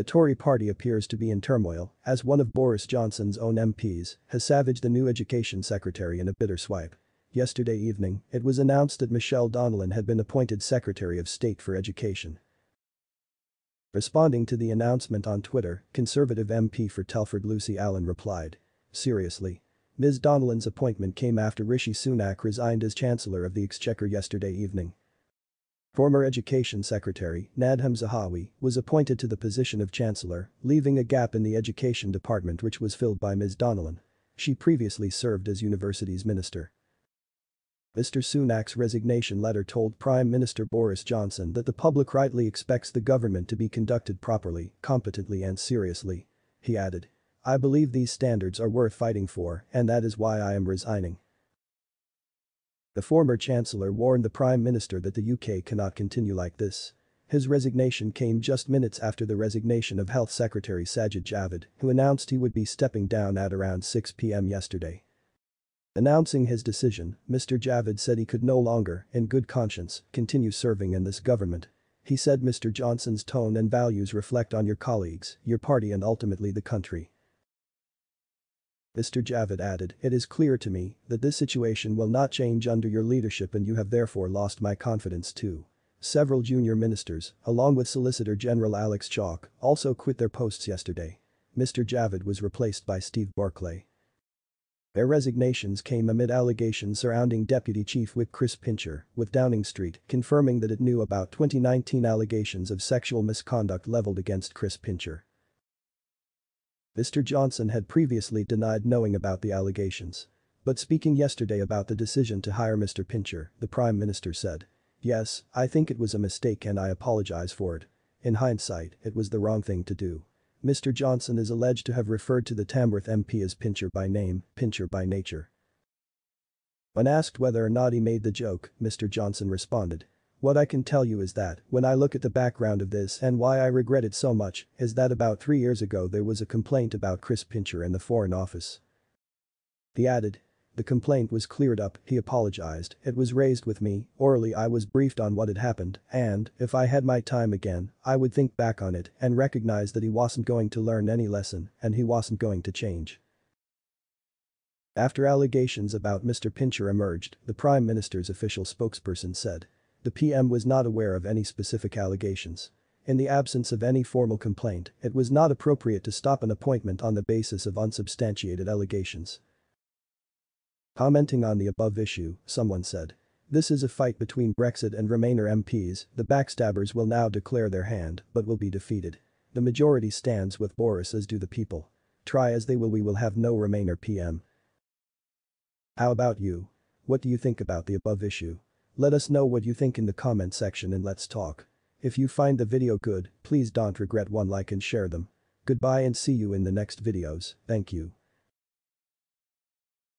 The Tory party appears to be in turmoil as one of Boris Johnson's own MPs has savaged the new education secretary in a bitter swipe. Yesterday evening, it was announced that Michelle Donelan had been appointed Secretary of State for Education. Responding to the announcement on Twitter, Conservative MP for Telford Lucy Allan replied. Seriously. Ms. Donelan's appointment came after Rishi Sunak resigned as Chancellor of the Exchequer yesterday evening. Former Education Secretary, Nadhim Zahawi, was appointed to the position of Chancellor, leaving a gap in the Education Department which was filled by Ms. Donelan. She previously served as Universities Minister. Mr. Sunak's resignation letter told Prime Minister Boris Johnson that the public rightly expects the government to be conducted properly, competently and seriously. He added. I believe these standards are worth fighting for and that is why I am resigning. The former chancellor warned the prime minister that the UK cannot continue like this. His resignation came just minutes after the resignation of Health Secretary Sajid Javid, who announced he would be stepping down at around 6 pm yesterday. Announcing his decision, Mr. Javid said he could no longer, in good conscience, continue serving in this government. He said Mr. Johnson's tone and values reflect on your colleagues, your party and ultimately the country. Mr. Javid added, it is clear to me that this situation will not change under your leadership and you have therefore lost my confidence too. Several junior ministers, along with Solicitor General Alex Chalk, also quit their posts yesterday. Mr. Javid was replaced by Steve Barclay. Their resignations came amid allegations surrounding Deputy Chief Whip Chris Pincher, with Downing Street confirming that it knew about 2019 allegations of sexual misconduct leveled against Chris Pincher. Mr. Johnson had previously denied knowing about the allegations. But speaking yesterday about the decision to hire Mr. Pincher, the Prime Minister said. Yes, I think it was a mistake and I apologize for it. In hindsight, it was the wrong thing to do. Mr. Johnson is alleged to have referred to the Tamworth MP as Pincher by name, Pincher by nature. When asked whether or not he made the joke, Mr. Johnson responded. What I can tell you is that, when I look at the background of this and why I regret it so much, is that about three years ago there was a complaint about Chris Pincher in the Foreign Office. He added, the complaint was cleared up, he apologized, it was raised with me, orally I was briefed on what had happened, and, if I had my time again, I would think back on it and recognize that he wasn't going to learn any lesson and he wasn't going to change. After allegations about Mr. Pincher emerged, the Prime Minister's official spokesperson said. The PM was not aware of any specific allegations. In the absence of any formal complaint, it was not appropriate to stop an appointment on the basis of unsubstantiated allegations. Commenting on the above issue, someone said. This is a fight between Brexit and Remainer MPs, the backstabbers will now declare their hand, but will be defeated. The majority stands with Boris as do the people. Try as they will we will have no Remainer PM. How about you? What do you think about the above issue? Let us know what you think in the comment section and let's talk. If you find the video good, please don't regret one like and share them. Goodbye and see you in the next videos, thank you.